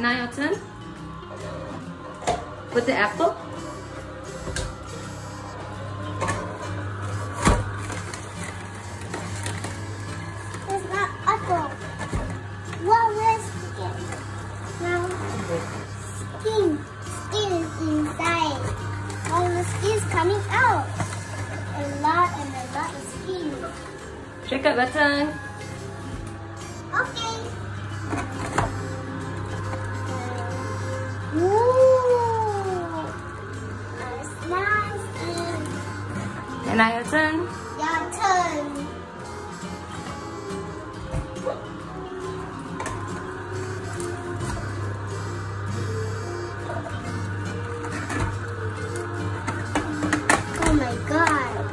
Now your turn. Put the apple. It's not apple. What was it? Now, skin. Skin is inside. All the skin is coming out. A lot and a lot of skin. Check out button. Okay. Now turn. turn. Oh my god.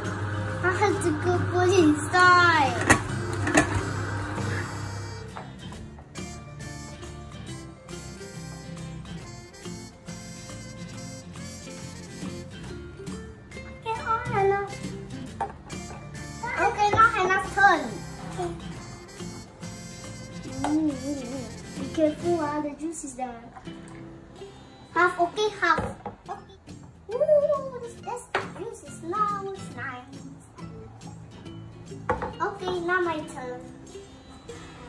I have to go inside. Be careful, ah, the juice is there. Half, okay, half. Okay. Ooh, this, this juice is now it's nice. Okay, now my turn.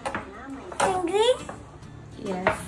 Now my turn. Angry? Yes.